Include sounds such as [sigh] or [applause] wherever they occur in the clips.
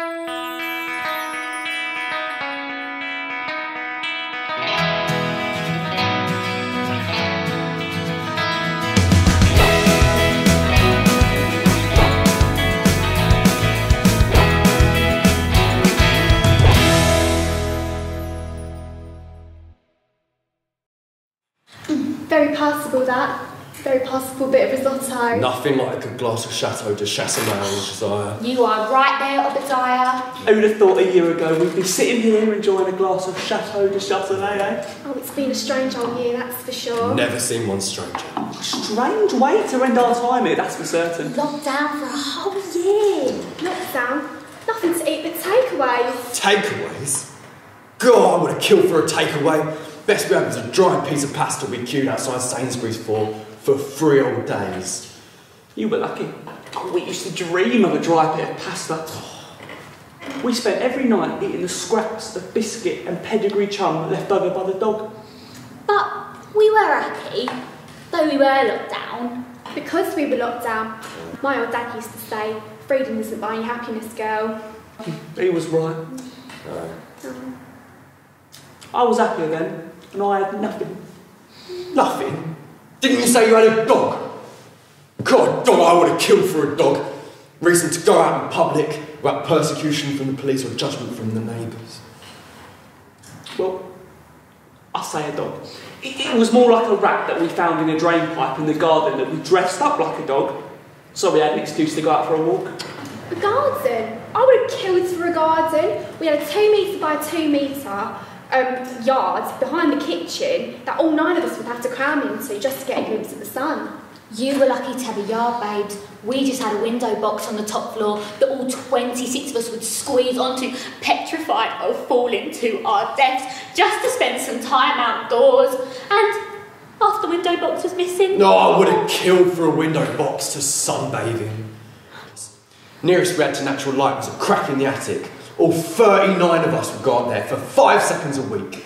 Very passable that. Very possible bit of risotto. Nothing like a glass of Chateau de Chassemal, Josiah. You are right there, Obadiah. Who would have thought a year ago we'd be sitting here enjoying a glass of Chateau de Châtelet, eh? Oh, it's been a strange old year, that's for sure. Never seen one stranger. Strange way to end our time here, that's for certain. Locked down for a whole year. Lockdown. Nothing to eat but takeaways. Takeaways? God, I would have killed for a takeaway. Best we have is a dry piece of pasta we queued outside Sainsbury's for for three old days. You were lucky. Oh, we used to dream of a dry bit of pasta. We spent every night eating the scraps of biscuit and pedigree chum left over by the dog. But we were happy, though we were locked down. Because we were locked down, my old dad used to say, freedom doesn't buy you happiness, girl. He was right. Oh. I was happier then, and I had nothing. Nothing? Didn't you say you had a dog? God, dog, I would have killed for a dog. Reason to go out in public without persecution from the police or judgment from the neighbours. Well, I say a dog. It, it was more like a rat that we found in a drain pipe in the garden that we dressed up like a dog, so we had an excuse to go out for a walk. A garden? I would have killed for a garden. We had a two metre by two metre um, yard behind the kitchen that all nine of us would have to cram into just to get a glimpse of the sun. You were lucky to have a yard, babes. We just had a window box on the top floor that all 26 of us would squeeze onto, petrified of falling to our deaths, just to spend some time outdoors. And half the window box was missing. No, I would have killed for a window box to sunbathe in. Nearest we had to natural light was a crack in the attic. All 39 of us would go up there for five seconds a week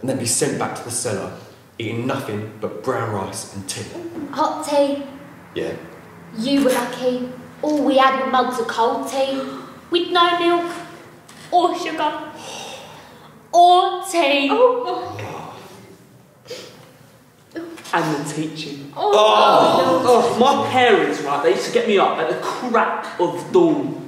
and then be sent back to the cellar, eating nothing but brown rice and tea. Hot tea. Yeah. You were lucky. All we had were mugs of cold tea, with no milk, or sugar, or tea. Oh. And the teaching. Oh. oh, Oh, my parents, right, they used to get me up at the crack of dawn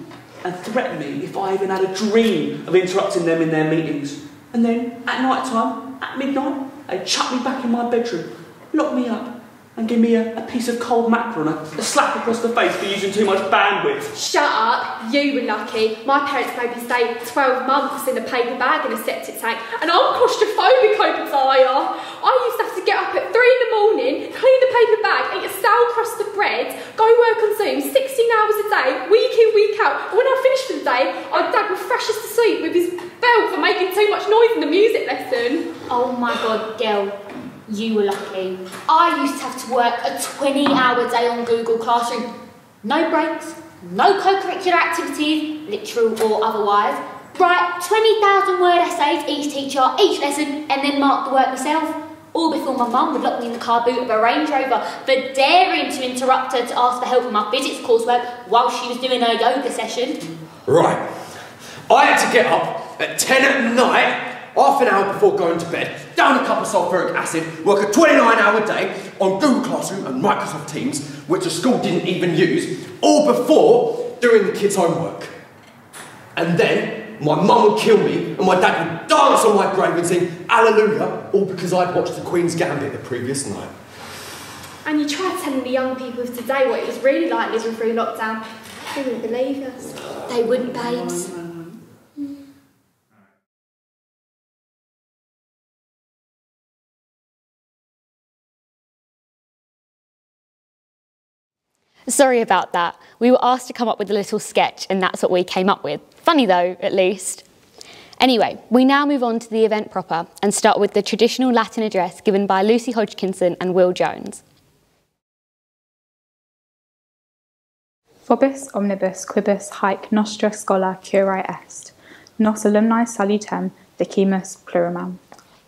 and threaten me if I even had a dream of interrupting them in their meetings. And then, at night time, at midnight, they'd chuck me back in my bedroom, lock me up, and give me a, a piece of cold mackerel and a, a slap across the face for using too much bandwidth. Shut up, you were lucky. My parents made me stay 12 months in a paper bag in a septic tank, and I'm claustrophobic, Obadiah. I used to have to get up at 3 in the morning, clean the paper bag, eat a sour crust of bread, go work on Zoom 16 hours a day, week in, week out. And when I finished for the day, our dad would thrash us to sleep with his belt for making too much noise in the music lesson. Oh my god, girl, you were lucky. I used to have to work a 20 hour day on Google Classroom. No breaks, no co curricular activities, literal or otherwise. Write 20,000 word essays each teacher, each lesson, and then mark the work myself. All before my mum would lock me in the car boot of a Range Rover for daring to interrupt her to ask for help with my physics coursework while she was doing her yoga session. Right. I had to get up at 10 at night, half an hour before going to bed, down a cup of sulfuric acid, work a 29 hour day on Google Classroom and Microsoft Teams, which the school didn't even use, all before doing the kids' homework. And then my mum would kill me and my dad would dance on my grave and sing Hallelujah, all because I'd watched the Queen's Gambit the previous night. And you tried telling the young people of today what it was really like living through lockdown. They wouldn't believe us. They wouldn't, babes. Sorry about that. We were asked to come up with a little sketch, and that's what we came up with. Funny though, at least. Anyway, we now move on to the event proper and start with the traditional Latin address given by Lucy Hodgkinson and Will Jones. Vobis omnibus quibus haec nostra schola curae est, nos alumni salutem decimus plurimam.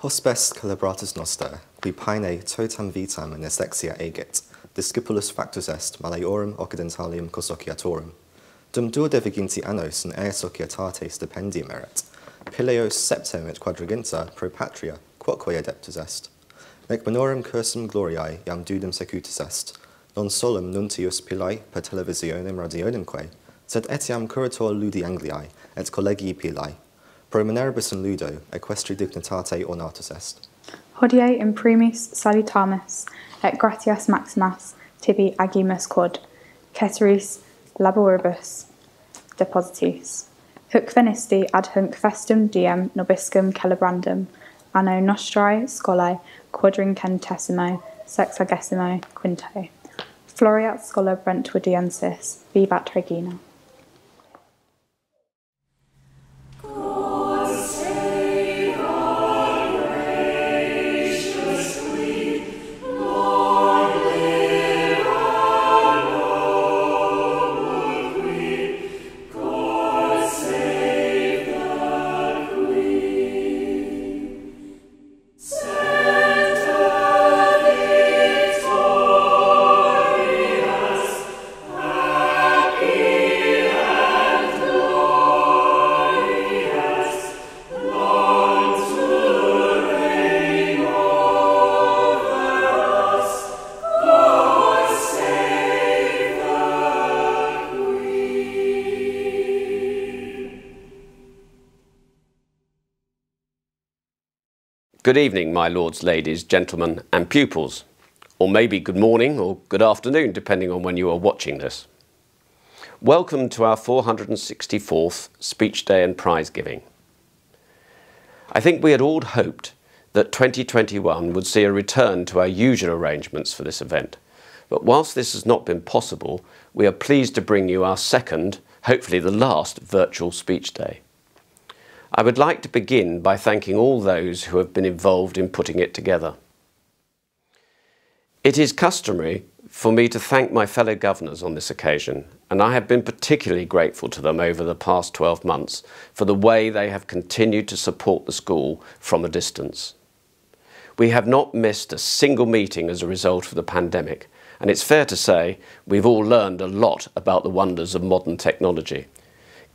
Hospes celebratus noster, qui paene totam vitam in essexia egit, discipulus factus est maleorum occidentalium consociatorum. dum duodeviginti annos in ea societate stipendium erit, pileos septem et quadriginta pro patria, quoque adeptus est. Nec minorum cursum gloriae iam dudum secutus est, non solum nuntius pilae per televisionem radionemque, sed etiam curator ludi Angliae et collegii pilae, pro mineribus in ludo equestri dignitate ornatus est. Hodie imprimis salutamus et gratias maximas tibi agimus quod, ceteris laboribus depositis. Huc venisti ad hunc festum diem nobiscum celebrandum, anno nostrae scholae quadrincentesimo sexagesimo quinto. Floriat schola Brentwoodiensis, vivat Regina. Good evening, my lords, ladies, gentlemen, and pupils. Or maybe good morning or good afternoon, depending on when you are watching this. Welcome to our 464th Speech Day and Prize Giving. I think we had all hoped that 2021 would see a return to our usual arrangements for this event. But whilst this has not been possible, we are pleased to bring you our second, hopefully the last, virtual speech day. I would like to begin by thanking all those who have been involved in putting it together. It is customary for me to thank my fellow governors on this occasion, and I have been particularly grateful to them over the past 12 months for the way they have continued to support the school from a distance. We have not missed a single meeting as a result of the pandemic, and it's fair to say we've all learned a lot about the wonders of modern technology.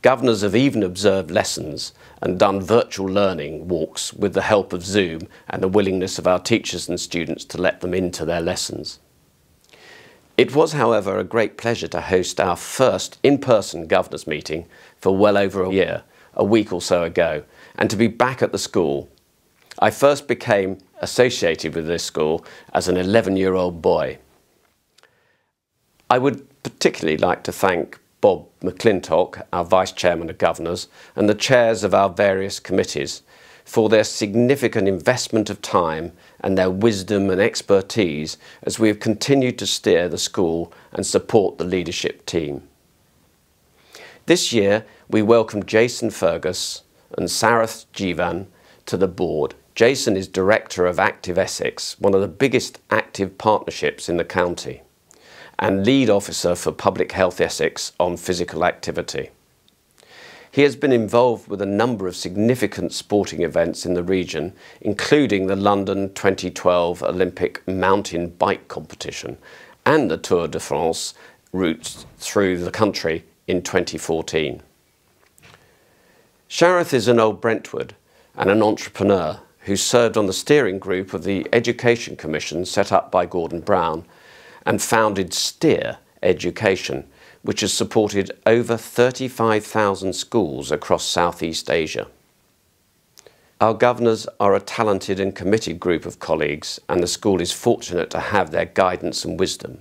Governors have even observed lessons and done virtual learning walks with the help of Zoom and the willingness of our teachers and students to let them into their lessons. It was, however, a great pleasure to host our first in-person governors meeting for well over a year, a week or so ago, and to be back at the school. I first became associated with this school as an 11-year-old boy. I would particularly like to thank Bob McClintock, our Vice Chairman of Governors, and the chairs of our various committees for their significant investment of time and their wisdom and expertise as we have continued to steer the school and support the leadership team. This year, we welcomed Jason Fergus and Sharath Jeevan to the board. Jason is Director of Active Essex, one of the biggest active partnerships in the county and lead officer for Public Health Essex on physical activity. He has been involved with a number of significant sporting events in the region, including the London 2012 Olympic mountain bike competition and the Tour de France route through the country in 2014. Sharath is an old Brentwood and an entrepreneur who served on the steering group of the Education Commission set up by Gordon Brown and founded STIR Education, which has supported over 35,000 schools across Southeast Asia. Our governors are a talented and committed group of colleagues, and the school is fortunate to have their guidance and wisdom.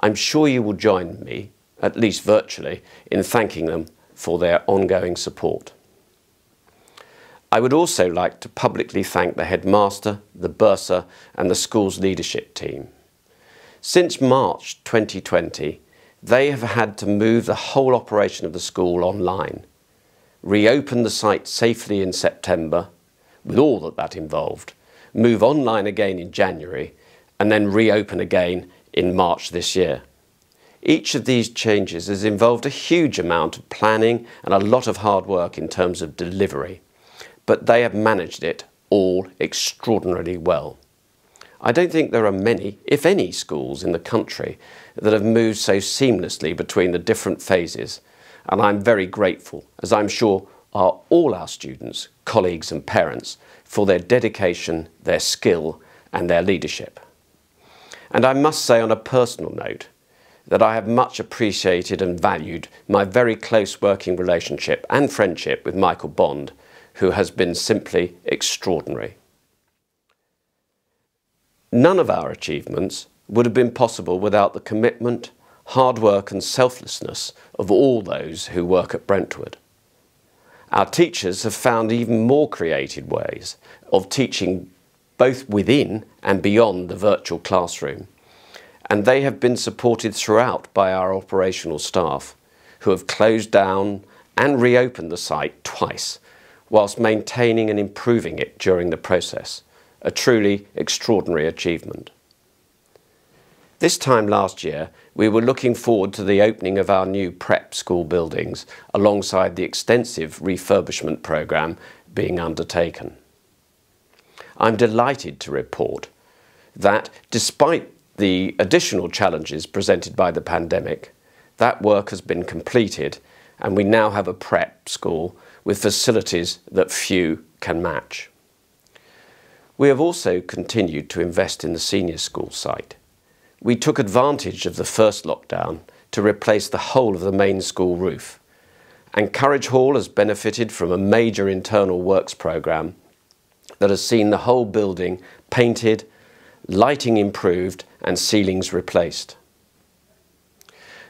I'm sure you will join me, at least virtually, in thanking them for their ongoing support. I would also like to publicly thank the headmaster, the bursar, and the school's leadership team. Since March 2020, they have had to move the whole operation of the school online, reopen the site safely in September, with all that that involved, move online again in January, and then reopen again in March this year. Each of these changes has involved a huge amount of planning and a lot of hard work in terms of delivery, but they have managed it all extraordinarily well. I don't think there are many, if any, schools in the country that have moved so seamlessly between the different phases, and I'm very grateful, as I'm sure are all our students, colleagues and parents, for their dedication, their skill and their leadership. And I must say on a personal note that I have much appreciated and valued my very close working relationship and friendship with Michael Bond, who has been simply extraordinary. None of our achievements would have been possible without the commitment, hard work and selflessness of all those who work at Brentwood. Our teachers have found even more creative ways of teaching both within and beyond the virtual classroom. And they have been supported throughout by our operational staff, who have closed down and reopened the site twice, whilst maintaining and improving it during the process. A truly extraordinary achievement. This time last year, we were looking forward to the opening of our new prep school buildings alongside the extensive refurbishment programme being undertaken. I'm delighted to report that despite the additional challenges presented by the pandemic, that work has been completed and we now have a prep school with facilities that few can match. We have also continued to invest in the senior school site. We took advantage of the first lockdown to replace the whole of the main school roof. And Courage Hall has benefited from a major internal works programme that has seen the whole building painted, lighting improved and ceilings replaced.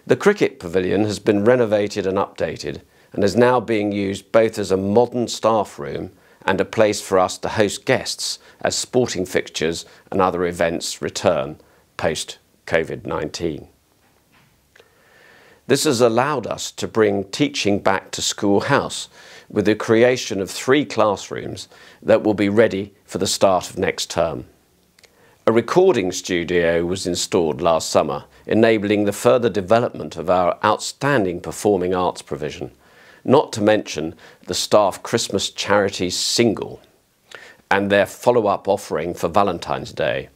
The cricket pavilion has been renovated and updated and is now being used both as a modern staff room and a place for us to host guests as sporting fixtures and other events return post COVID 19. This has allowed us to bring teaching back to schoolhouse with the creation of three classrooms that will be ready for the start of next term. A recording studio was installed last summer, enabling the further development of our outstanding performing arts provision, not to mention the staff Christmas charity single and their follow up offering for Valentine's Day,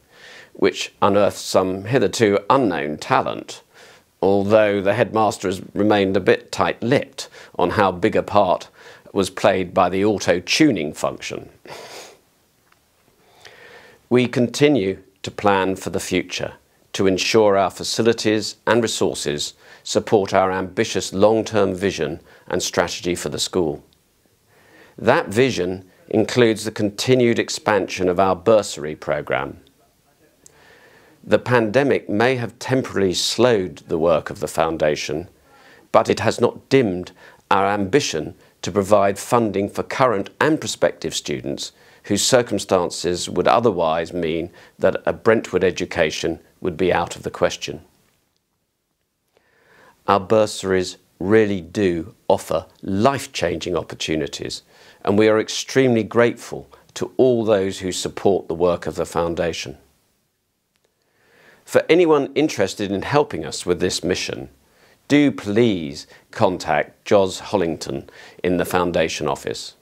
which unearthed some hitherto unknown talent, although the headmaster has remained a bit tight lipped on how big a part was played by the auto tuning function. We continue to plan for the future to ensure our facilities and resources support our ambitious long term vision and strategy for the school. That vision includes the continued expansion of our bursary programme. The pandemic may have temporarily slowed the work of the Foundation, but it has not dimmed our ambition to provide funding for current and prospective students whose circumstances would otherwise mean that a Brentwood education would be out of the question. Our bursaries really do offer life changing opportunities, and we are extremely grateful to all those who support the work of the Foundation. For anyone interested in helping us with this mission, do please contact Jos Hollington in the Foundation office.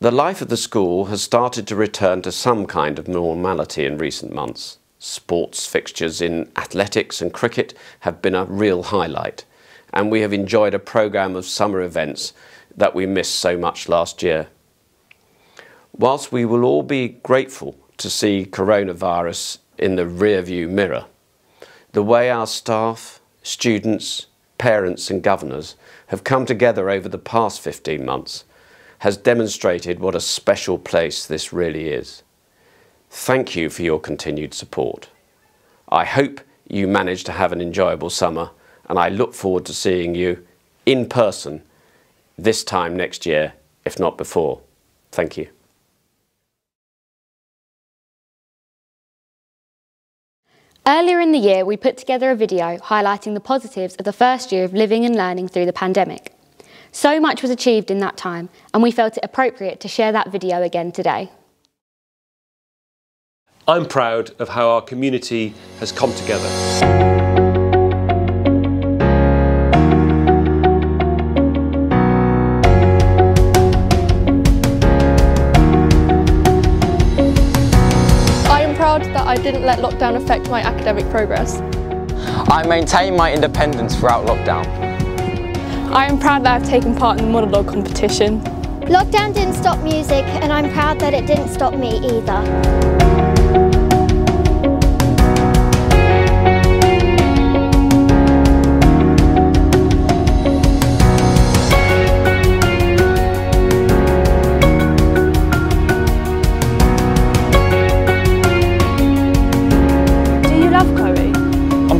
The life of the school has started to return to some kind of normality in recent months. Sports fixtures in athletics and cricket have been a real highlight, and we have enjoyed a programme of summer events that we missed so much last year. Whilst we will all be grateful to see coronavirus in the rearview mirror, the way our staff, students, parents and governors have come together over the past 15 months has demonstrated what a special place this really is. Thank you for your continued support. I hope you manage to have an enjoyable summer and I look forward to seeing you in person this time next year, if not before. Thank you. Earlier in the year, we put together a video highlighting the positives of the first year of living and learning through the pandemic. So much was achieved in that time, and we felt it appropriate to share that video again today. I'm proud of how our community has come together. I am proud that I didn't let lockdown affect my academic progress. I maintained my independence throughout lockdown. I am proud that I've taken part in the monologue competition. Lockdown didn't stop music, and I'm proud that it didn't stop me either.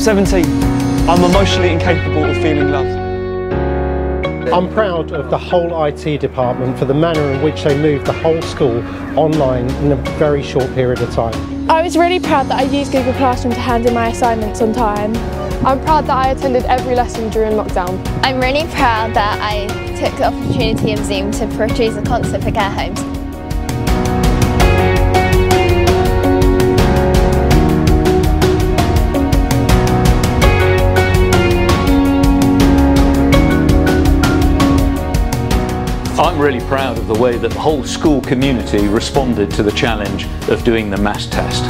I'm 17. I'm emotionally incapable of feeling love. I'm proud of the whole IT department for the manner in which they moved the whole school online in a very short period of time. I was really proud that I used Google Classroom to hand in my assignments on time. I'm proud that I attended every lesson during lockdown. I'm really proud that I took the opportunity of Zoom to produce a concert for care homes. I'm really proud of the way that the whole school community responded to the challenge of doing the mass test.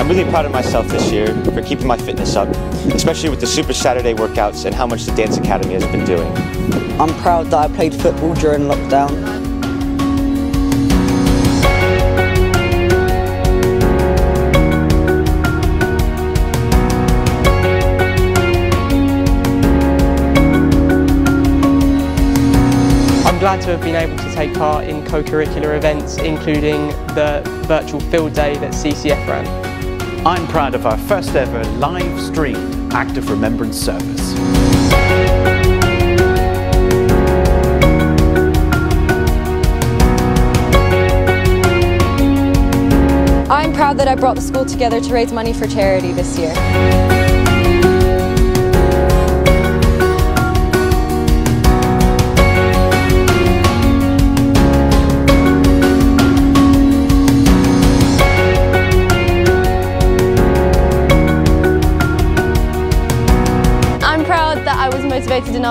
I'm really proud of myself this year for keeping my fitness up, especially with the Super Saturday workouts and how much the Dance Academy has been doing. I'm proud that I played football during lockdown. To have been able to take part in co-curricular events, including the virtual field day that CCF ran. I'm proud of our first ever live stream Act of Remembrance service. I'm proud that I brought the school together to raise money for charity this year.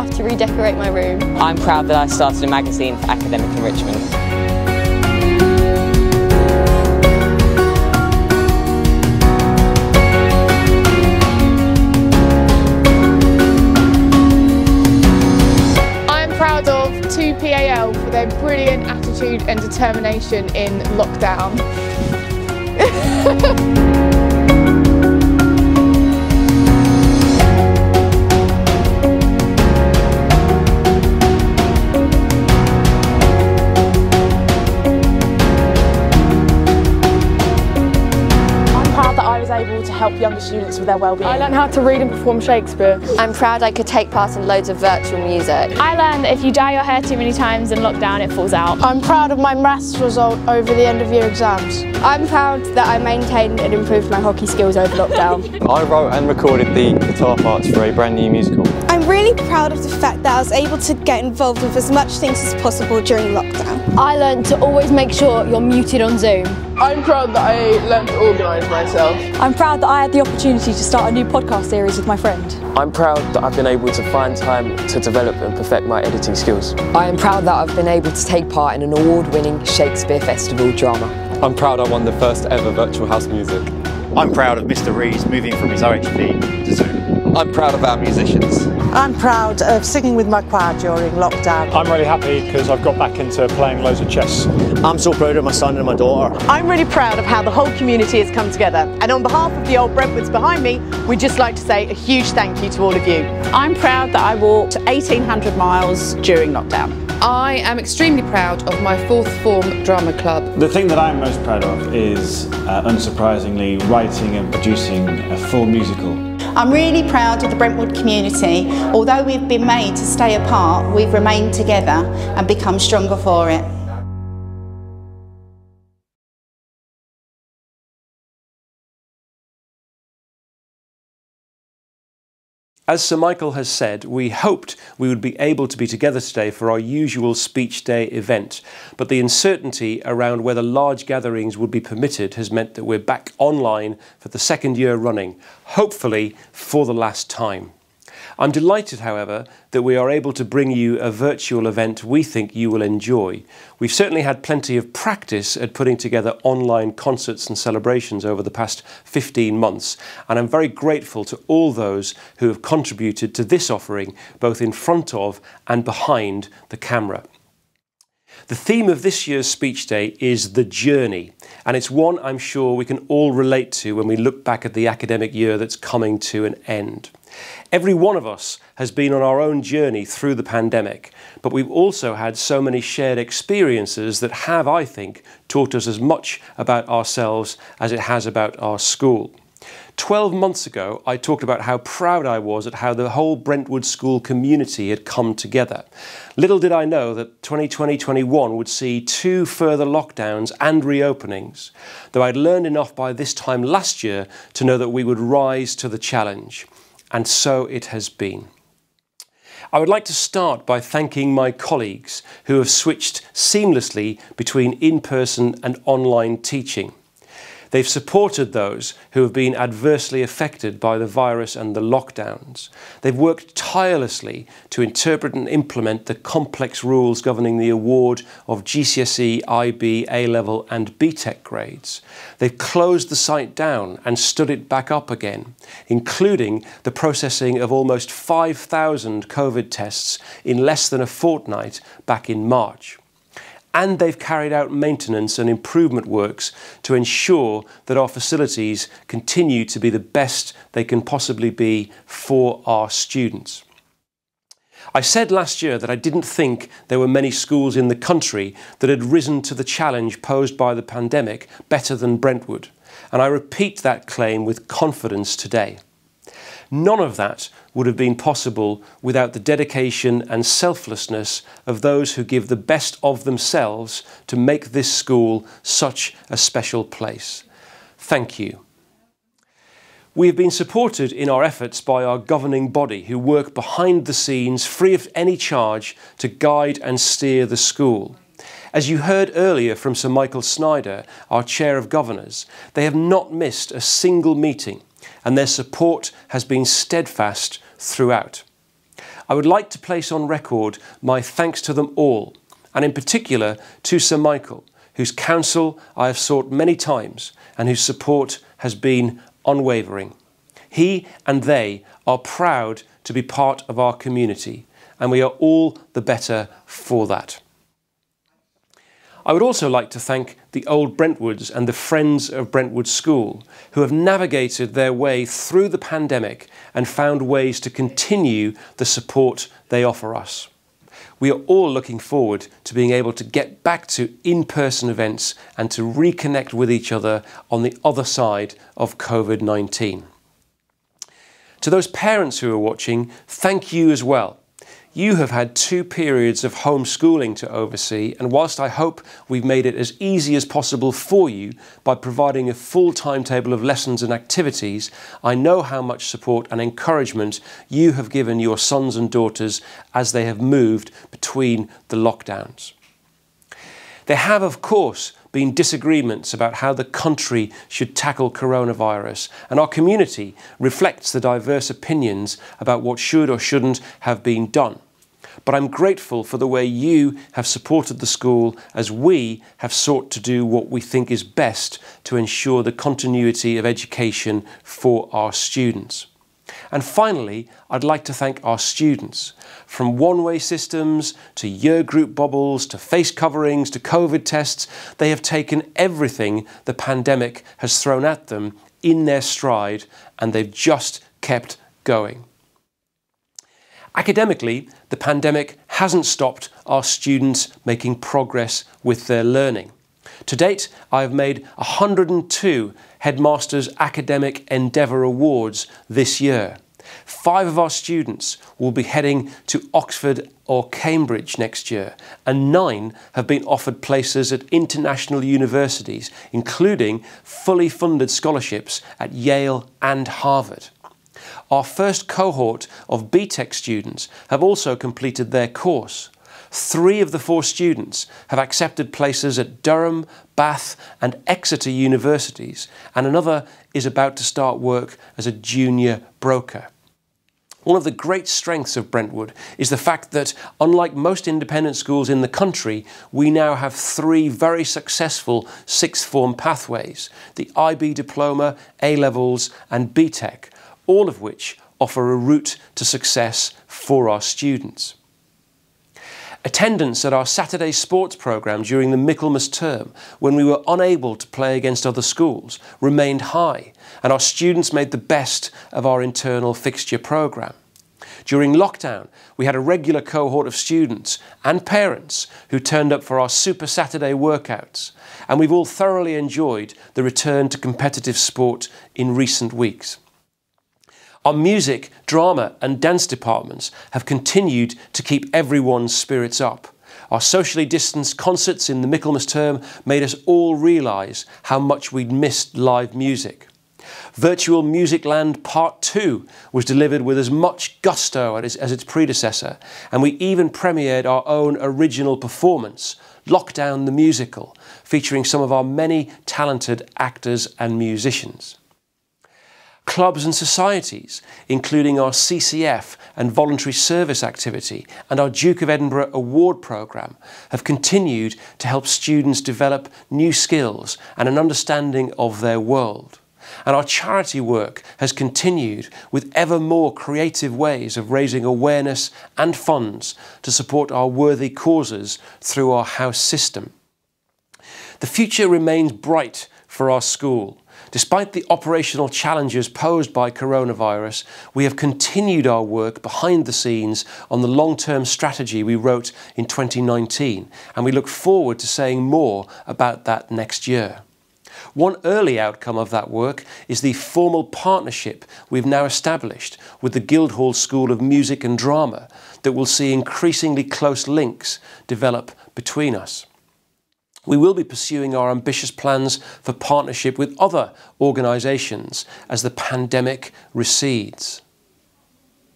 Enough to redecorate my room. I'm proud that I started a magazine for academic enrichment. I am proud of 2PAL for their brilliant attitude and determination in lockdown. [laughs] help younger students with their well-being. I learned how to read and perform Shakespeare. I'm proud I could take part in loads of virtual music. I learned that if you dye your hair too many times in lockdown, it falls out. I'm proud of my maths result over the end of year exams. I'm proud that I maintained and improved my hockey skills over lockdown. [laughs] I wrote and recorded the guitar parts for a brand new musical. I'm really proud of the fact that I was able to get involved with as much things as possible during lockdown. I learned to always make sure you're muted on Zoom. I'm proud that I learned to organise myself. I'm proud that I had the opportunity to start a new podcast series with my friend. I'm proud that I've been able to find time to develop and perfect my editing skills. I am proud that I've been able to take part in an award-winning Shakespeare Festival drama. I'm proud I won the first ever virtual house music. I'm proud of Mr. Rees moving from his RHP to Zoom. I'm proud of our musicians. I'm proud of singing with my choir during lockdown. I'm really happy because I've got back into playing loads of chess. I'm so proud of my son and my daughter. I'm really proud of how the whole community has come together. And on behalf of the old Brentwoods behind me, we'd just like to say a huge thank you to all of you. I'm proud that I walked 1,800 miles during lockdown. I am extremely proud of my fourth form drama club. The thing that I'm most proud of is, uh, unsurprisingly, writing and producing a full musical. I'm really proud of the Brentwood community. Although we've been made to stay apart, we've remained together and become stronger for it. As Sir Michael has said, we hoped we would be able to be together today for our usual speech day event, but the uncertainty around whether large gatherings would be permitted has meant that we're back online for the second year running, hopefully for the last time. I'm delighted, however, that we are able to bring you a virtual event we think you will enjoy. We've certainly had plenty of practice at putting together online concerts and celebrations over the past 15 months, and I'm very grateful to all those who have contributed to this offering, both in front of and behind the camera. The theme of this year's speech day is the journey, and it's one I'm sure we can all relate to when we look back at the academic year that's coming to an end. Every one of us has been on our own journey through the pandemic, but we've also had so many shared experiences that have, I think, taught us as much about ourselves as it has about our school. 12 months ago, I talked about how proud I was at how the whole Brentwood School community had come together. Little did I know that 2020-21 would see two further lockdowns and reopenings, though I'd learned enough by this time last year to know that we would rise to the challenge and so it has been. I would like to start by thanking my colleagues who have switched seamlessly between in-person and online teaching. They've supported those who have been adversely affected by the virus and the lockdowns. They've worked tirelessly to interpret and implement the complex rules governing the award of GCSE, IB, A-level and BTEC grades. They've closed the site down and stood it back up again, including the processing of almost 5,000 COVID tests in less than a fortnight back in March and they've carried out maintenance and improvement works to ensure that our facilities continue to be the best they can possibly be for our students. I said last year that I didn't think there were many schools in the country that had risen to the challenge posed by the pandemic better than Brentwood, and I repeat that claim with confidence today. None of that would have been possible without the dedication and selflessness of those who give the best of themselves to make this school such a special place. Thank you. We have been supported in our efforts by our governing body who work behind the scenes free of any charge to guide and steer the school. As you heard earlier from Sir Michael Snyder, our Chair of Governors, they have not missed a single meeting and their support has been steadfast throughout. I would like to place on record my thanks to them all, and in particular to Sir Michael, whose counsel I have sought many times and whose support has been unwavering. He and they are proud to be part of our community, and we are all the better for that. I would also like to thank the old Brentwoods and the Friends of Brentwood School, who have navigated their way through the pandemic and found ways to continue the support they offer us. We are all looking forward to being able to get back to in-person events and to reconnect with each other on the other side of COVID-19. To those parents who are watching, thank you as well you have had two periods of homeschooling to oversee, and whilst I hope we've made it as easy as possible for you by providing a full timetable of lessons and activities, I know how much support and encouragement you have given your sons and daughters as they have moved between the lockdowns. There have, of course, been disagreements about how the country should tackle coronavirus, and our community reflects the diverse opinions about what should or shouldn't have been done. But I'm grateful for the way you have supported the school as we have sought to do what we think is best to ensure the continuity of education for our students. And finally, I'd like to thank our students. From one-way systems to year group bubbles to face coverings to COVID tests, they have taken everything the pandemic has thrown at them in their stride and they've just kept going. Academically, the pandemic hasn't stopped our students making progress with their learning. To date, I have made 102 Headmasters Academic Endeavour Awards this year. Five of our students will be heading to Oxford or Cambridge next year, and nine have been offered places at international universities, including fully funded scholarships at Yale and Harvard. Our first cohort of BTEC students have also completed their course. Three of the four students have accepted places at Durham, Bath and Exeter universities, and another is about to start work as a junior broker. One of the great strengths of Brentwood is the fact that, unlike most independent schools in the country, we now have three very successful sixth form pathways the IB Diploma, A Levels, and BTEC, all of which offer a route to success for our students. Attendance at our Saturday sports programme during the Michaelmas term, when we were unable to play against other schools, remained high, and our students made the best of our internal fixture programme. During lockdown, we had a regular cohort of students and parents who turned up for our Super Saturday workouts, and we've all thoroughly enjoyed the return to competitive sport in recent weeks. Our music, drama, and dance departments have continued to keep everyone's spirits up. Our socially distanced concerts in the Michaelmas term made us all realise how much we'd missed live music. Virtual Music Land Part 2 was delivered with as much gusto as its predecessor, and we even premiered our own original performance, Lockdown the Musical, featuring some of our many talented actors and musicians clubs and societies, including our CCF and voluntary service activity and our Duke of Edinburgh Award programme, have continued to help students develop new skills and an understanding of their world. And our charity work has continued with ever more creative ways of raising awareness and funds to support our worthy causes through our house system. The future remains bright for our school Despite the operational challenges posed by coronavirus, we have continued our work behind the scenes on the long-term strategy we wrote in 2019, and we look forward to saying more about that next year. One early outcome of that work is the formal partnership we've now established with the Guildhall School of Music and Drama that will see increasingly close links develop between us. We will be pursuing our ambitious plans for partnership with other organisations as the pandemic recedes.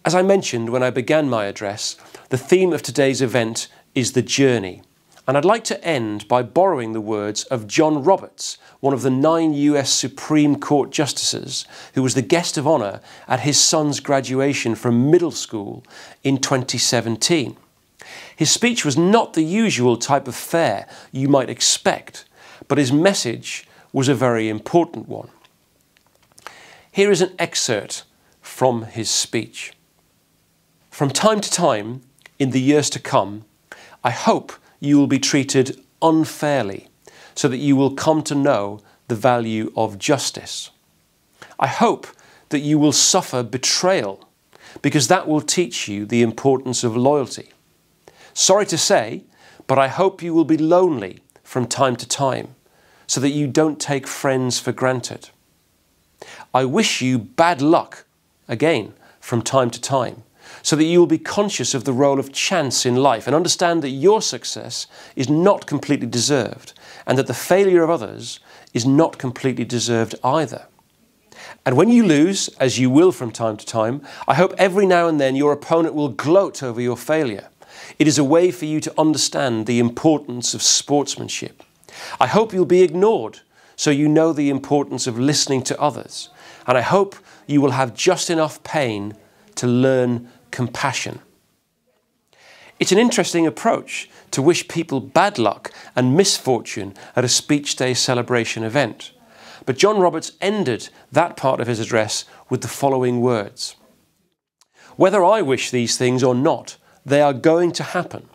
As I mentioned when I began my address, the theme of today's event is the journey. And I'd like to end by borrowing the words of John Roberts, one of the nine US Supreme Court justices, who was the guest of honour at his son's graduation from middle school in 2017. His speech was not the usual type of fare you might expect, but his message was a very important one. Here is an excerpt from his speech. From time to time, in the years to come, I hope you will be treated unfairly so that you will come to know the value of justice. I hope that you will suffer betrayal because that will teach you the importance of loyalty. Sorry to say, but I hope you will be lonely from time to time so that you don't take friends for granted. I wish you bad luck, again, from time to time, so that you will be conscious of the role of chance in life and understand that your success is not completely deserved and that the failure of others is not completely deserved either. And when you lose, as you will from time to time, I hope every now and then your opponent will gloat over your failure it is a way for you to understand the importance of sportsmanship. I hope you'll be ignored so you know the importance of listening to others. And I hope you will have just enough pain to learn compassion. It's an interesting approach to wish people bad luck and misfortune at a speech day celebration event. But John Roberts ended that part of his address with the following words Whether I wish these things or not, they are going to happen.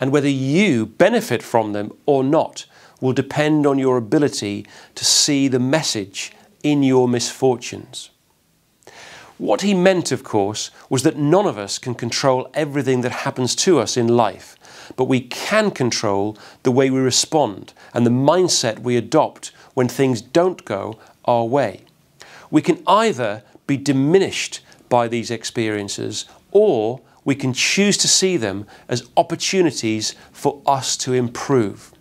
And whether you benefit from them or not will depend on your ability to see the message in your misfortunes. What he meant, of course, was that none of us can control everything that happens to us in life, but we can control the way we respond and the mindset we adopt when things don't go our way. We can either be diminished by these experiences or we can choose to see them as opportunities for us to improve.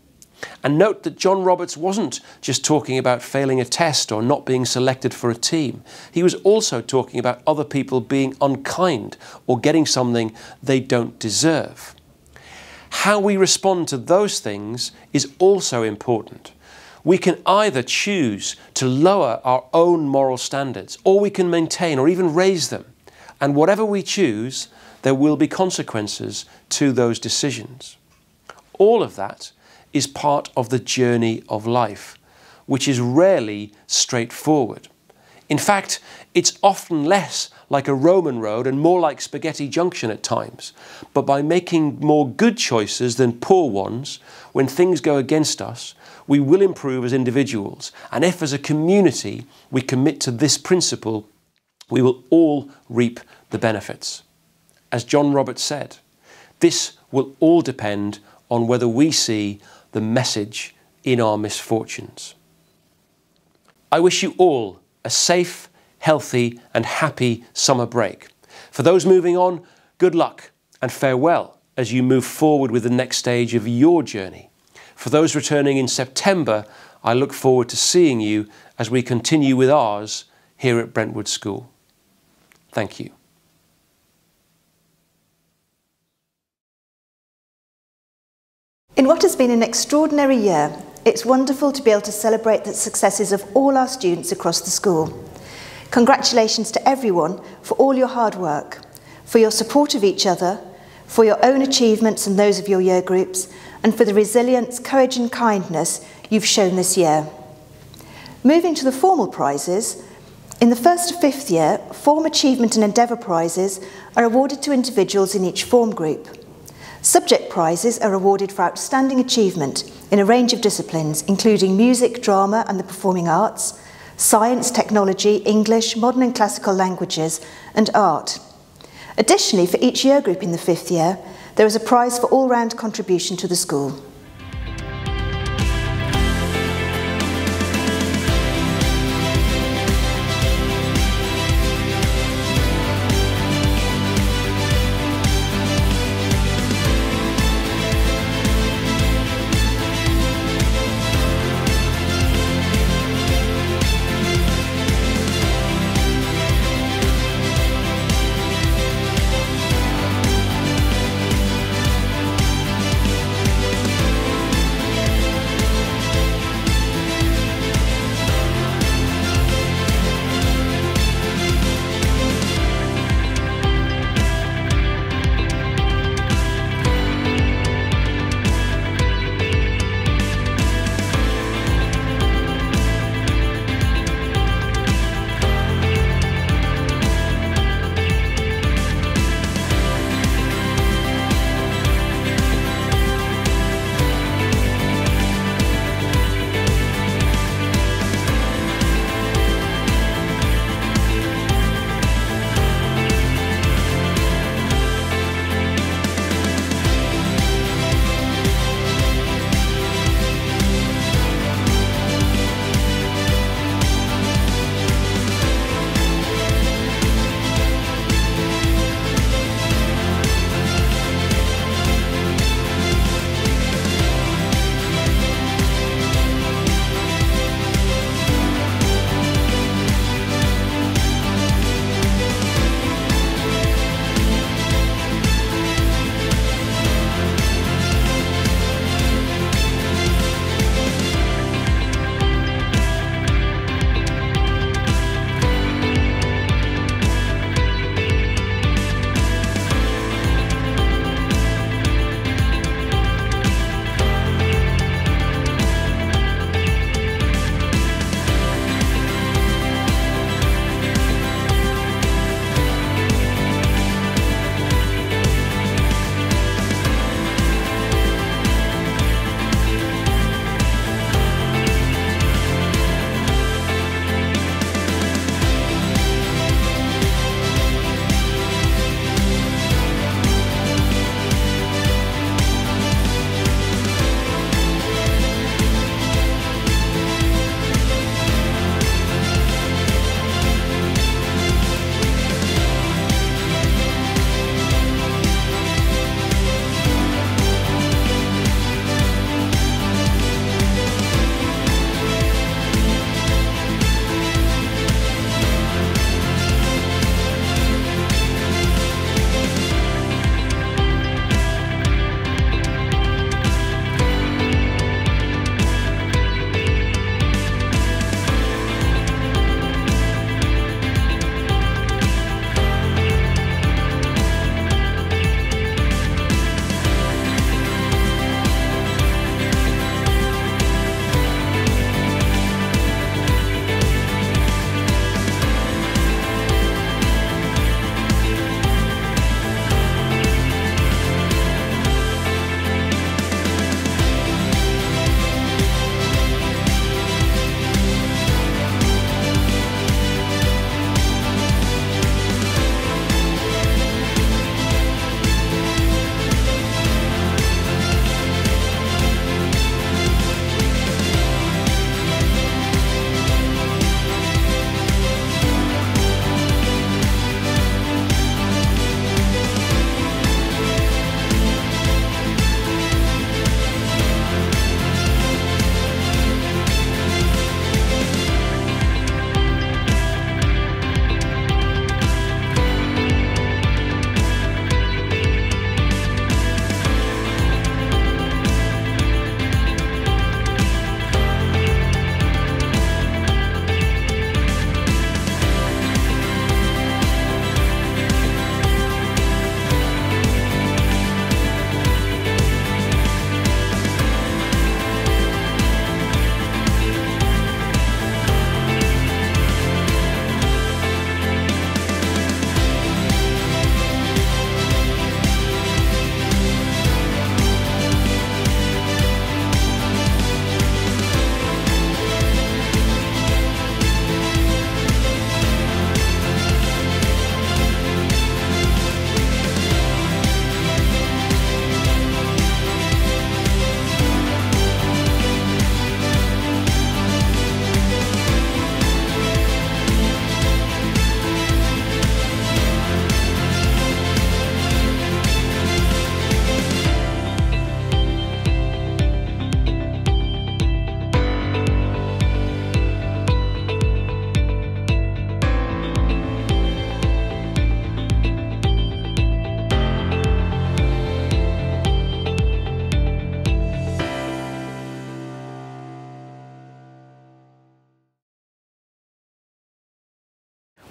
And note that John Roberts wasn't just talking about failing a test or not being selected for a team. He was also talking about other people being unkind or getting something they don't deserve. How we respond to those things is also important. We can either choose to lower our own moral standards or we can maintain or even raise them. And whatever we choose, there will be consequences to those decisions. All of that is part of the journey of life, which is rarely straightforward. In fact, it's often less like a Roman road and more like Spaghetti Junction at times. But by making more good choices than poor ones, when things go against us, we will improve as individuals. And if as a community we commit to this principle, we will all reap the benefits. As John Roberts said, this will all depend on whether we see the message in our misfortunes. I wish you all a safe, healthy, and happy summer break. For those moving on, good luck and farewell as you move forward with the next stage of your journey. For those returning in September, I look forward to seeing you as we continue with ours here at Brentwood School. Thank you. In what has been an extraordinary year, it's wonderful to be able to celebrate the successes of all our students across the school. Congratulations to everyone for all your hard work, for your support of each other, for your own achievements and those of your year groups, and for the resilience, courage and kindness you've shown this year. Moving to the formal prizes, in the first to fifth year, Form Achievement and Endeavour prizes are awarded to individuals in each form group. Subject prizes are awarded for outstanding achievement in a range of disciplines, including music, drama and the performing arts, science, technology, English, modern and classical languages, and art. Additionally, for each year group in the fifth year, there is a prize for all-round contribution to the school.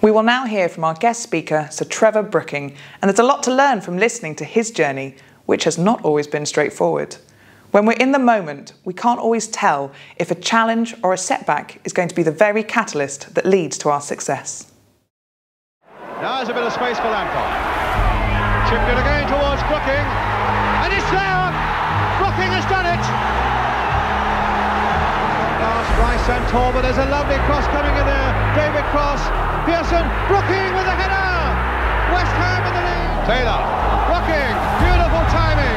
We will now hear from our guest speaker, Sir Trevor Brooking, and there's a lot to learn from listening to his journey, which has not always been straightforward. When we're in the moment, we can't always tell if a challenge or a setback is going to be the very catalyst that leads to our success. Now there's a bit of space for Lampard. Chipped it again towards Brooking, and it's there! Rice and but there's a lovely cross coming in there. David Cross, Pearson, Brooking with a header! West Ham in the lead. Taylor, Brooking, beautiful timing.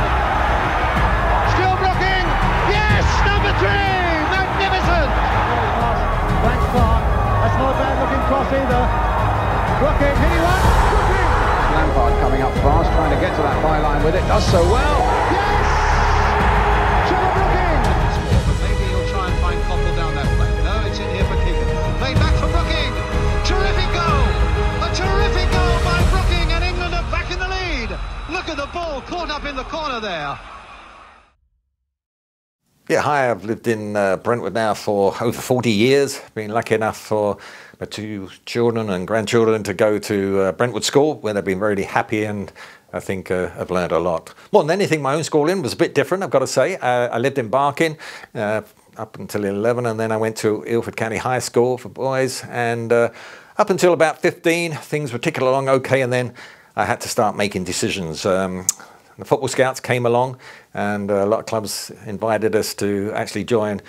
Still Brooking, yes, number three, magnificent! Frank Clark, that's not a bad looking cross either. Brooking, hitting one, Brooking! Lampard coming up fast, trying to get to that byline with it, does so well. Yes! Look at the ball caught up in the corner there. Yeah, hi, I've lived in uh, Brentwood now for over 40 years. Been lucky enough for my two children and grandchildren to go to uh, Brentwood School, where they've been really happy and I think uh, I've learned a lot. More than anything, my own schooling was a bit different, I've got to say. Uh, I lived in Barking uh, up until 11, and then I went to Ilford County High School for boys, and uh, up until about 15, things were ticking along okay, and then I had to start making decisions. Um, the football scouts came along and a lot of clubs invited us to actually join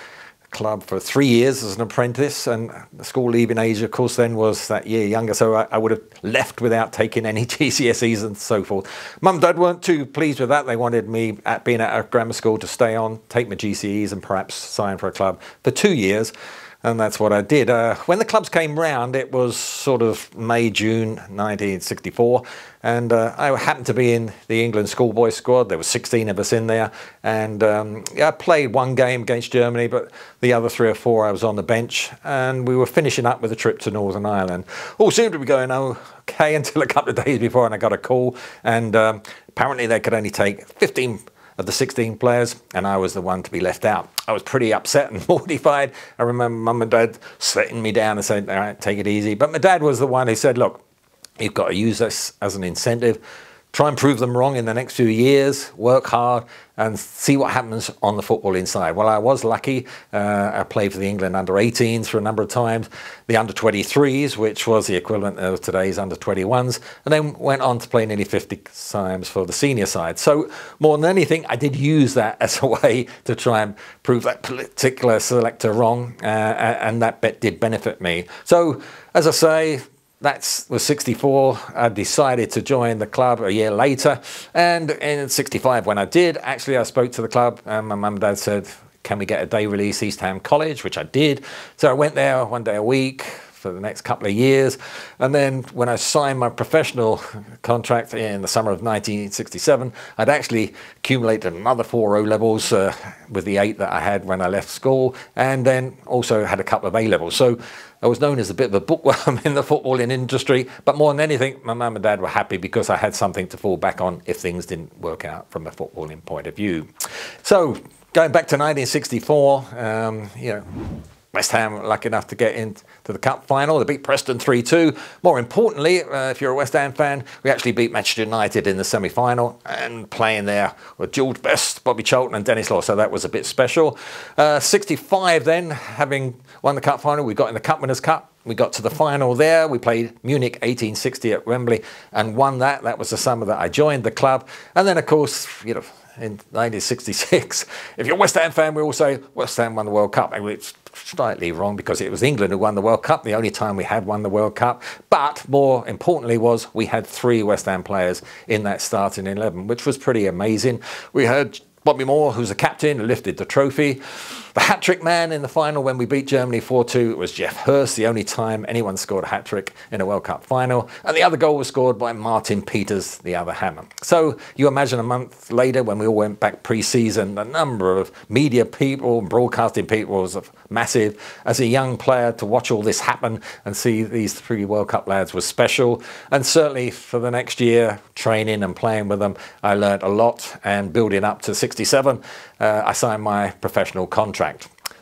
a club for three years as an apprentice and the school leaving age of course then was that year younger so I, I would have left without taking any [laughs] GCSEs and so forth. Mum and dad weren't too pleased with that. They wanted me at being at a grammar school to stay on, take my GCEs and perhaps sign for a club for two years and that's what I did. Uh, when the clubs came round, it was sort of May, June 1964, and uh, I happened to be in the England schoolboy squad. There were 16 of us in there, and um, I played one game against Germany, but the other three or four I was on the bench, and we were finishing up with a trip to Northern Ireland. All seemed to be going okay [laughs] until a couple of days before, and I got a call, and um, apparently they could only take 15 of the 16 players, and I was the one to be left out. I was pretty upset and [laughs] mortified. I remember mum and dad setting me down and saying, all right, take it easy. But my dad was the one who said, look, you've got to use this as an incentive try and prove them wrong in the next few years, work hard, and see what happens on the football inside. Well, I was lucky. Uh, I played for the England under 18s for a number of times, the under 23s, which was the equivalent of today's under 21s, and then went on to play nearly 50 times for the senior side. So, more than anything, I did use that [laughs] as a way to try and prove that particular selector wrong, uh, and that bet did benefit me. So, as I say, that was 64. I decided to join the club a year later. And in 65, when I did, actually, I spoke to the club, and my mum and dad said, Can we get a day release East Ham College? Which I did. So I went there one day a week for the next couple of years. And then when I signed my professional contract in the summer of 1967, I'd actually accumulated another four O levels uh, with the eight that I had when I left school, and then also had a couple of A levels. So I was known as a bit of a bookworm [laughs] in the footballing industry, but more than anything, my mum and dad were happy because I had something to fall back on if things didn't work out from a footballing point of view. So going back to 1964, um, you know, West Ham were lucky enough to get into the cup final. They beat Preston 3-2. More importantly, uh, if you're a West Ham fan, we actually beat Manchester United in the semi-final and playing there with George Best, Bobby Charlton and Denis Law. So that was a bit special. Uh, 65 then, having won the cup final, we got in the Cup Winners' Cup. We got to the final there. We played Munich 1860 at Wembley and won that. That was the summer that I joined the club. And then, of course, you know, in 1966, [laughs] if you're a West Ham fan, we all say West Ham won the World Cup. And it's slightly wrong because it was England who won the World Cup, the only time we had won the World Cup. But more importantly was we had three West Ham players in that starting 11, which was pretty amazing. We had Bobby Moore, who's the captain, lifted the trophy. The hat trick man in the final when we beat Germany 4 2 was Geoff Hurst, the only time anyone scored a hat trick in a World Cup final. And the other goal was scored by Martin Peters, the other hammer. So you imagine a month later when we all went back pre season, the number of media people broadcasting people was massive. As a young player, to watch all this happen and see these three World Cup lads was special. And certainly for the next year, training and playing with them, I learned a lot. And building up to 67, uh, I signed my professional contract.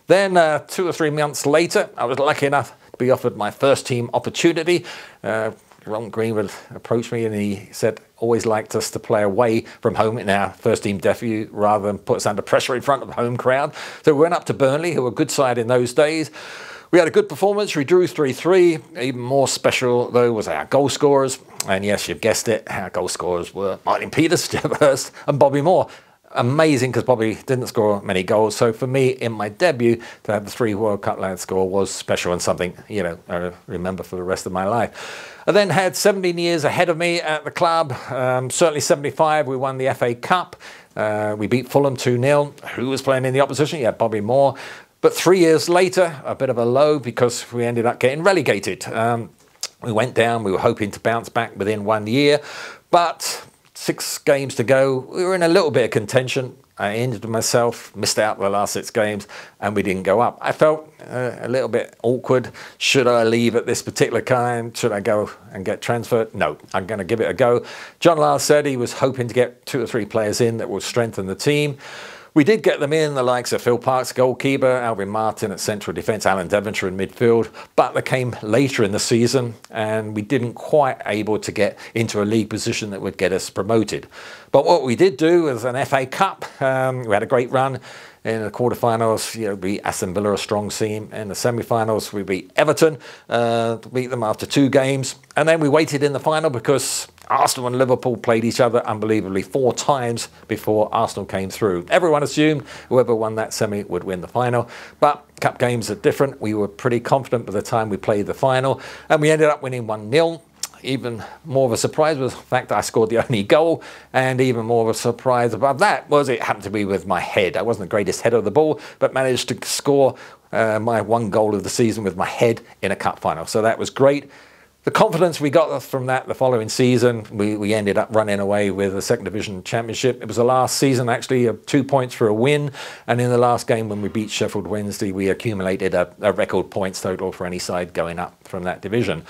Then, uh, two or three months later, I was lucky enough to be offered my first team opportunity. Uh, Ron Greenwood approached me and he said, always liked us to play away from home in our first team debut rather than put us under pressure in front of the home crowd. So we went up to Burnley, who were a good side in those days. We had a good performance. We drew 3 3. Even more special, though, was our goal scorers. And yes, you've guessed it, our goal scorers were Martin Peters, [laughs] Geoff Hurst, and Bobby Moore amazing because Bobby didn't score many goals. So for me, in my debut, to have the three World Cup lads score was special and something, you know, I remember for the rest of my life. I then had 17 years ahead of me at the club. Um, certainly 75, we won the FA Cup. Uh, we beat Fulham 2 0. Who was playing in the opposition? Yeah, Bobby Moore. But three years later, a bit of a low because we ended up getting relegated. Um, we went down, we were hoping to bounce back within one year, but six games to go. We were in a little bit of contention. I injured myself, missed out the last six games, and we didn't go up. I felt uh, a little bit awkward. Should I leave at this particular time? Should I go and get transferred? No, I'm going to give it a go. John Lyall said he was hoping to get two or three players in that would strengthen the team. We did get them in, the likes of Phil Parkes, goalkeeper, Alvin Martin at central defence, Alan Devonshire in midfield, but they came later in the season and we didn't quite able to get into a league position that would get us promoted. But what we did do was an FA Cup. Um, we had a great run. In the quarterfinals, you know, beat Aston Villa, a strong team. In the semi-finals, we beat Everton, uh, beat them after two games, and then we waited in the final because Arsenal and Liverpool played each other unbelievably four times before Arsenal came through. Everyone assumed whoever won that semi would win the final, but cup games are different. We were pretty confident by the time we played the final, and we ended up winning 1 0 even more of a surprise was the fact that I scored the only goal, and even more of a surprise above that was it happened to be with my head. I wasn't the greatest header of the ball, but managed to score uh, my one goal of the season with my head in a cup final. So that was great the confidence we got from that the following season, we, we ended up running away with the second division championship. It was the last season actually of two points for a win, and in the last game when we beat Sheffield Wednesday, we accumulated a, a record points total for any side going up from that division.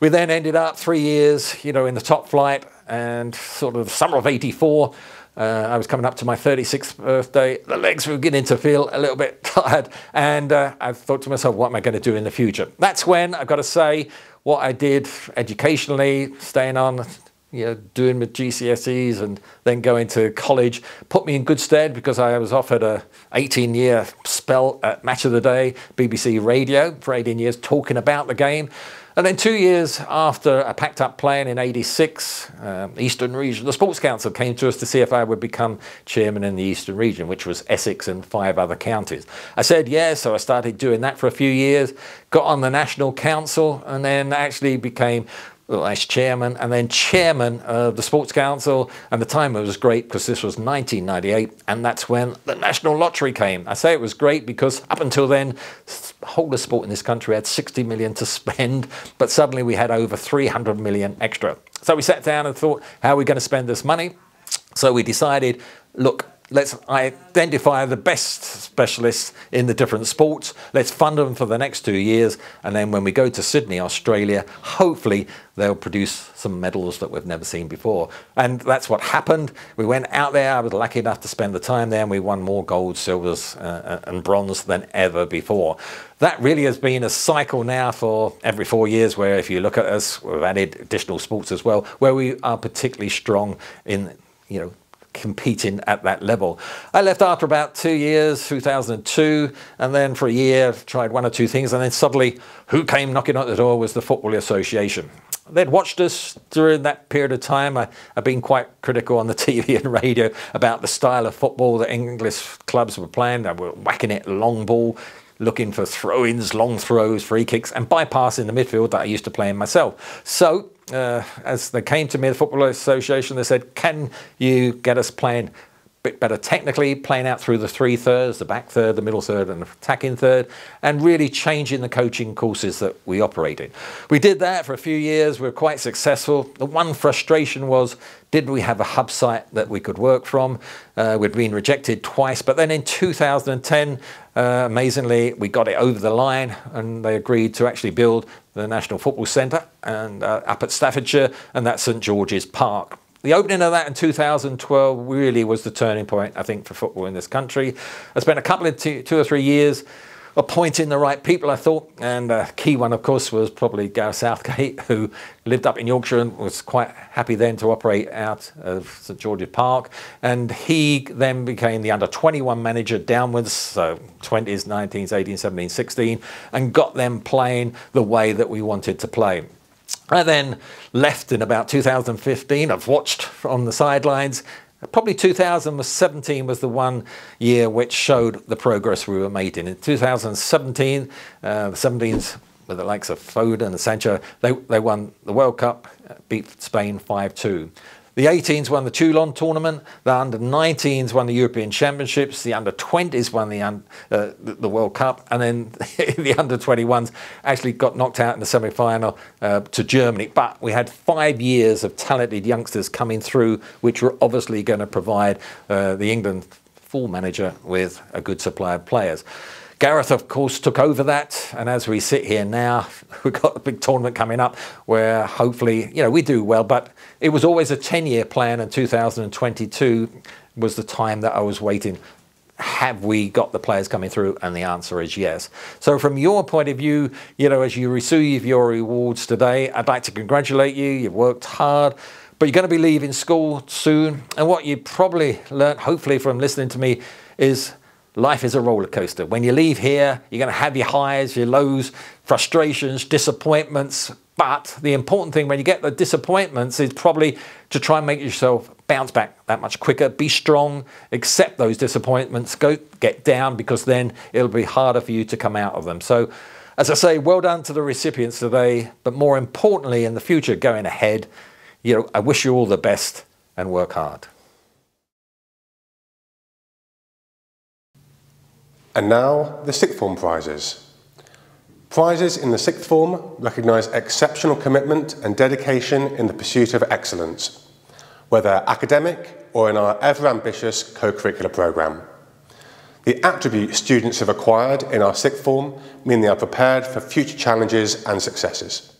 We then ended up three years, you know, in the top flight, and sort of summer of '84. Uh, I was coming up to my 36th birthday. The legs were beginning to feel a little bit [laughs] tired, and uh, I thought to myself, what am I going to do in the future? That's when I've got to say, what I did educationally, staying on, you know, doing my GCSEs and then going to college, put me in good stead because I was offered a 18 year spell at Match of the Day, BBC Radio for 18 years, talking about the game. And then two years after I packed up playing in 86, um, Eastern Region, the Sports Council came to us to see if I would become chairman in the Eastern Region, which was Essex and five other counties. I said yes, so I started doing that for a few years, got on the National Council, and then actually became well, as chairman and then chairman of the Sports Council. And the time was great because this was 1998, and that's when the National Lottery came. I say it was great because up until then, the whole of sport in this country had 60 million to [laughs] spend, but suddenly we had over 300 million extra. So we sat down and thought, how are we going to spend this money? So we decided, look, let's identify the best specialists in the different sports. Let's fund them for the next two years. And then when we go to Sydney, Australia, hopefully they'll produce some medals that we've never seen before. And that's what happened. We went out there. I was lucky enough to spend the time there and we won more gold, silvers uh, and bronze than ever before. That really has been a cycle now for every four years where if you look at us, we've added additional sports as well, where we are particularly strong in, you know, competing at that level. I left after about two years, 2002, and then for a year tried one or two things, and then suddenly who came knocking at the door was the Football Association. They'd watched us during that period of time. I, have been quite critical on the [laughs] TV and radio about the style of football that English clubs were playing. They were whacking it long ball, looking for throw-ins, long throws, free kicks, and bypassing the midfield that I used to play in myself. So uh, as they came to me, the Football Association, they said, can you get us playing a bit better technically, playing out through the three thirds, the back third, the middle third, and the attacking third, and really changing the coaching courses that we operate in. We did that for a few years. We were quite successful. The one frustration was, did we have a hub site that we could work from? Uh, we'd been rejected twice, but then in 2010, uh, amazingly, we got it over the line and they agreed to actually build the National Football Centre and uh, up at Staffordshire, and that's St George's Park. The opening of that in 2012 really was the turning point, I think, for football in this country. I spent a couple of two, two or three years appointing the right people, I thought. And a key one, of course, was probably Gareth Southgate, [laughs] who lived up in Yorkshire and was quite happy then to operate out of St George's Park. And he then became the under 21 manager downwards, so 20s, 19s, 18s, 17s, 16, and got them playing the way that we wanted to play. I then left in about 2015. I've watched on the sidelines Probably 2017 was the one year which showed the progress we were making. In 2017, uh, the 17s with the likes of Foden and Sancho, they, they won the World Cup, beat Spain 5 2. The 18s won the Toulon tournament. The under 19s won the European Championships. The under 20s won the, uh, the World Cup. And then [laughs] the under 21s actually got knocked out in the semi final uh, to Germany. But we had five years of talented youngsters coming through, which were obviously going to provide uh, the England full manager with a good supply of players. Gareth, of course, took over that, and as we sit here now, [laughs] we've got a big tournament coming up where hopefully, you know, we do well. But it was always a 10-year plan, and 2022 was the time that I was waiting. Have we got the players coming through? And the answer is yes. So, from your point of view, you know, as you receive your rewards today, I'd like to congratulate you. You've worked hard but you're going to be leaving school soon. And what you probably learned, hopefully, from listening to me is life is a roller coaster. When you leave here, you're going to have your highs, your lows, frustrations, disappointments. But the important thing when you get the disappointments is probably to try and make yourself bounce back that much quicker. Be strong, accept those disappointments, go get down because then it'll be harder for you to come out of them. So, as I say, well done to the recipients today. But more importantly, in the future going ahead, you know, I wish you all the best and work hard. And now, the sixth form prizes. Prizes in the sixth form recognise exceptional commitment and dedication in the pursuit of excellence, whether academic or in our ever ambitious co curricular programme. The attributes students have acquired in our sixth form mean they are prepared for future challenges and successes.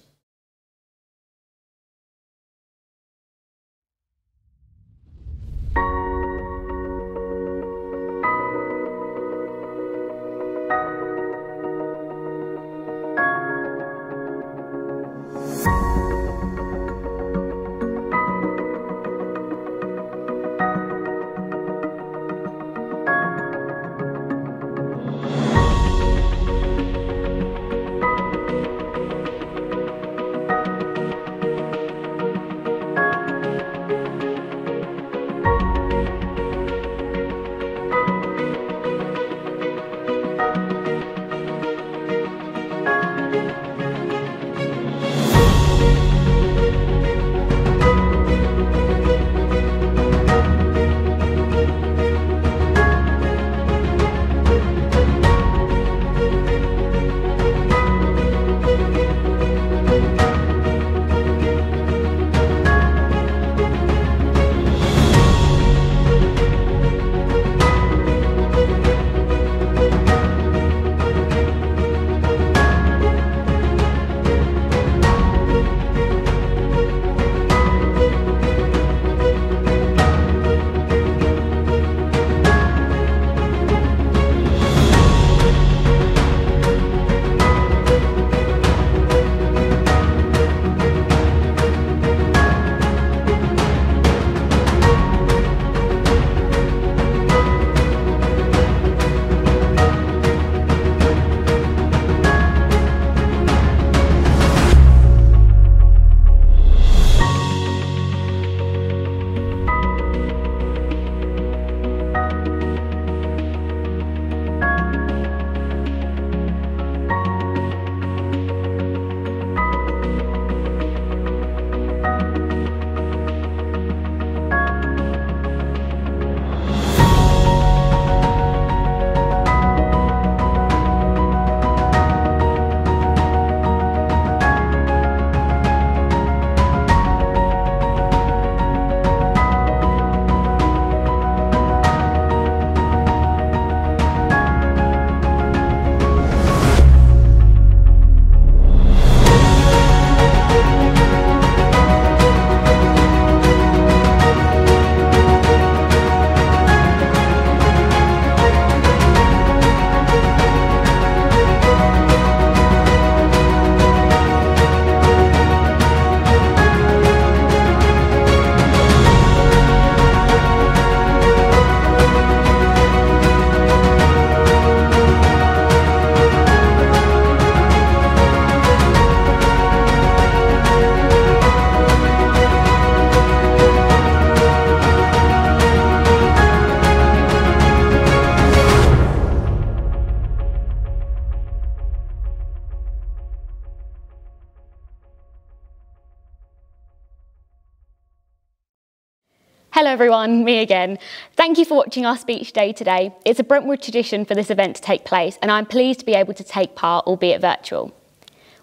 Hello everyone, me again. Thank you for watching our speech day today. It's a Brentwood tradition for this event to take place and I'm pleased to be able to take part, albeit virtual.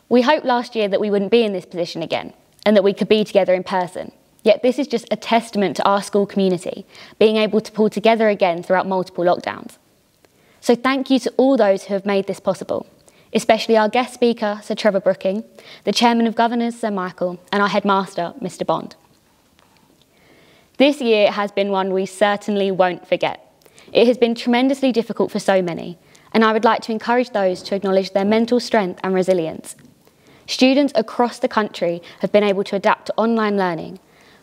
We hoped last year that we wouldn't be in this position again and that we could be together in person. Yet this is just a testament to our school community, being able to pull together again throughout multiple lockdowns. So thank you to all those who have made this possible, especially our guest speaker, Sir Trevor Brooking, the Chairman of Governors, Sir Michael, and our Headmaster, Mr Bond. This year has been one we certainly won't forget. It has been tremendously difficult for so many, and I would like to encourage those to acknowledge their mental strength and resilience. Students across the country have been able to adapt to online learning,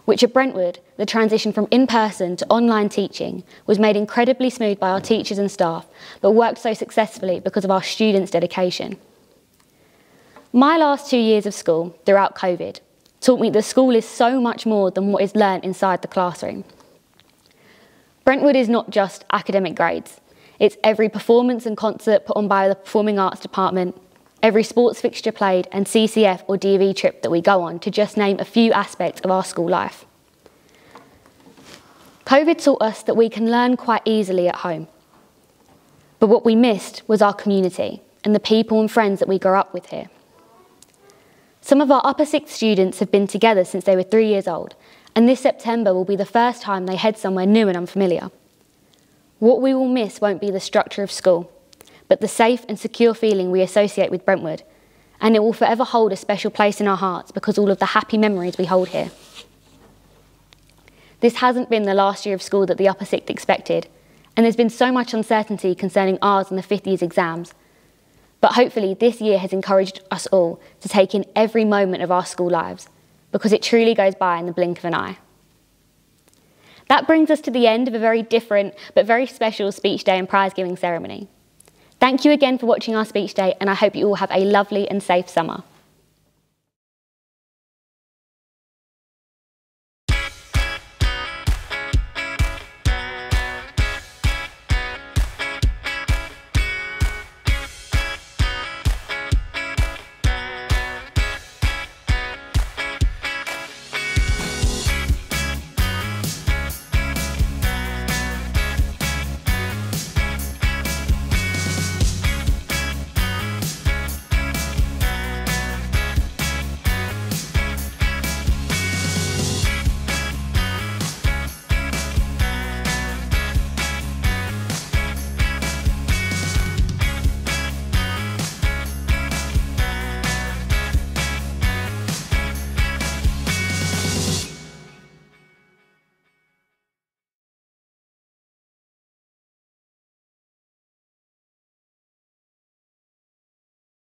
which at Brentwood, the transition from in-person to online teaching was made incredibly smooth by our teachers and staff, but worked so successfully because of our students' dedication. My last two years of school, throughout COVID, taught me that school is so much more than what is learnt inside the classroom. Brentwood is not just academic grades. It's every performance and concert put on by the Performing Arts Department, every sports fixture played and CCF or DV trip that we go on, to just name a few aspects of our school life. COVID taught us that we can learn quite easily at home. But what we missed was our community and the people and friends that we grew up with here. Some of our upper sixth students have been together since they were three years old, and this September will be the first time they head somewhere new and unfamiliar. What we will miss won't be the structure of school, but the safe and secure feeling we associate with Brentwood, and it will forever hold a special place in our hearts because all of the happy memories we hold here. This hasn't been the last year of school that the upper sixth expected, and there's been so much uncertainty concerning ours and the fifth year's exams, but hopefully, this year has encouraged us all to take in every moment of our school lives because it truly goes by in the blink of an eye. That brings us to the end of a very different but very special speech day and prize giving ceremony. Thank you again for watching our speech day, and I hope you all have a lovely and safe summer.